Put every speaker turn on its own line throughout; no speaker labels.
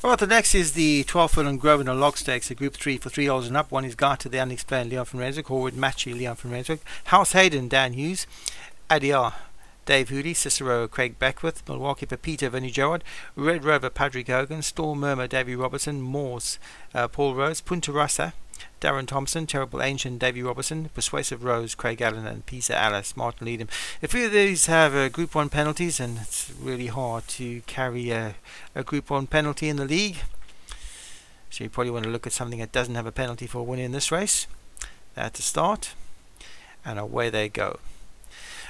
Right, the next is the 12 furlong Grosvenor Lodge Stakes, a Group 3 for 3 holes and up. One is Garter, the Unexplained, Leon van Renswick, Horwood, Matchy, Leon from Renswick, House Hayden, Dan Hughes, Adia, Dave Hooley, Cicero, Craig Beckwith, Milwaukee Peter, Vinnie Gerard, Red Rover, Patrick Hogan, Storm Murmur, Davy Robertson, Moores, uh, Paul Rose, Punta Rasa, Darren Thompson, Terrible Ancient, Davy Robertson, Persuasive Rose, Craig Allen, and Peter Alice, Martin Leadham. A few of these have uh, Group 1 penalties, and it's really hard to carry a, a Group 1 penalty in the league. So you probably want to look at something that doesn't have a penalty for winning in this race. At the start, and away they go.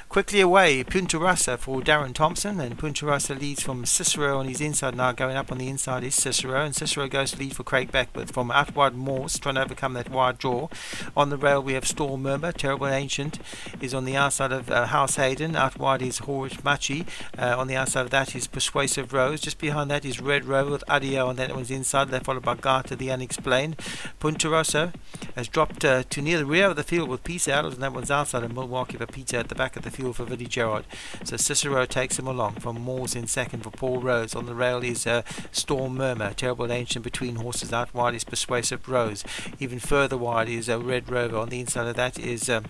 Quickly away, Punta Rasa for Darren Thompson, and Punta Rasa leads from Cicero on his inside now. Going up on the inside is Cicero, and Cicero goes to lead for Craig Beckwith from out Morse, trying to overcome that wide draw. On the rail, we have Storm Murmur, Terrible Ancient is on the outside of uh, House Hayden. Out wide is Horwich Machi. Uh, on the outside of that is Persuasive Rose. Just behind that is Red Rover with Adio, and that one's inside. They're followed by Garter, the Unexplained. Punta Rasa has dropped uh, to near the rear of the field with Peace Adams, and that one's outside of Milwaukee for Peter at the back of the field for Vinnie Gerard. So Cicero takes him along from Moores in second for Paul Rose. On the rail is uh, Storm Murmur. Terrible Ancient between horses. Out wide is Persuasive Rose. Even further wide is uh, Red Rover. On the inside of that is um,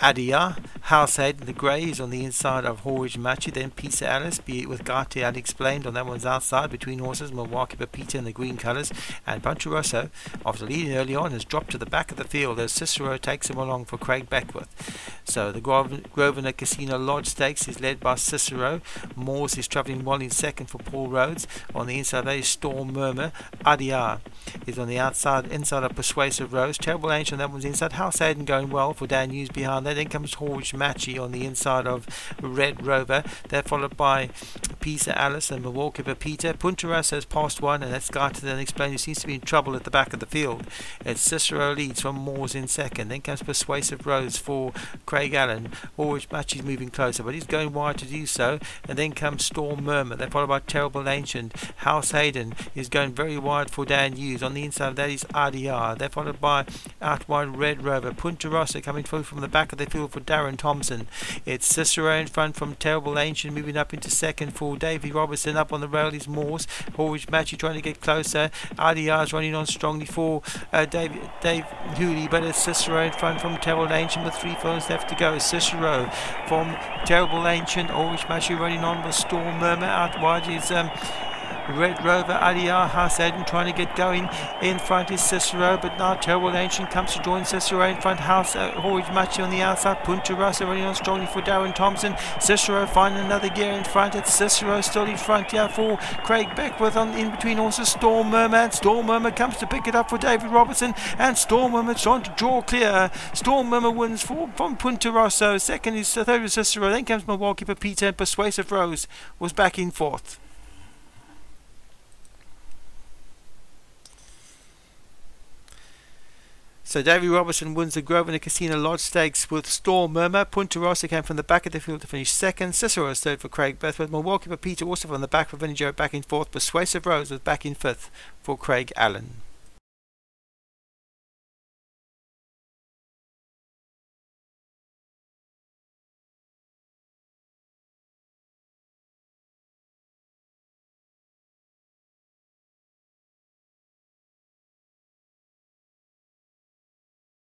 Adia, Househead, the grey is on the inside of Horridge Machi, then Peter Alice, be it with Gatti unexplained on that one's outside between horses, Milwaukee Pepita in the green colours, and Rosso, after leading early on, has dropped to the back of the field as Cicero takes him along for Craig Beckwith. So the Grosvenor Casino Lodge Stakes is led by Cicero. Moores is travelling well in second for Paul Rhodes. On the inside there is Storm Murmur. Adia is on the outside, inside of Persuasive Rose. Terrible Angel, that one's inside. House Aiden going well for Dan Hughes behind there. Then comes Horwich Matchy on the inside of Red Rover. They're followed by Peter Alice and Milwaukee for Peter. Puntaras has passed one, and to then explain who seems to be in trouble at the back of the field. It's Cicero leads from Moores in second. Then comes Persuasive Rose for Craig Allen. Horwich Matchy's moving closer, but he's going wide to do so. And then comes Storm Murmur. They're followed by Terrible Ancient. House Hayden is going very wide for Dan Hughes. On the inside of that is RDR. They're followed by out wide Red Rover. Punta Rossa coming through from the back of the field for Darren Thompson. It's Cicero in front from Terrible Ancient moving up into second for Davy Robertson. Up on the rail is Morse. Horwich Matchy trying to get closer. RDR is running on strongly for uh, Dave, Dave Hooley, but it's Cicero in front from Terrible Ancient with three phones left to go. Cicero from Terrible Ancient. Horwich Matchy running on with Storm Murmur. Out wide is um, Red Rover Aliyah Hassan trying to get going. In front is Cicero, but now Terrible Ancient comes to join Cicero in front. House uh, Horwich Machi on the outside. Punta Rasa running on strongly for Darren Thompson. Cicero finding another gear in front. It's Cicero still in front here for Craig Beckwith on in between also Storm Murmur. Storm Murmur comes to pick it up for David Robertson and Storm Murmur trying to draw clear. Storm Murmur wins for, from Punta Rosso. Second is third is Cicero. Then comes Milwaukee for Peter and Persuasive Rose was back in fourth. So Davy Robertson wins the Grosvenor Casino Lodge Stakes with Storm Murmur. Punta Rossa came from the back of the field to finish second. Cicero was third for Craig Bethworth. Milwaukee for Peter also from the back for Vinnie back in fourth. Persuasive Rose was back in fifth for Craig Allen.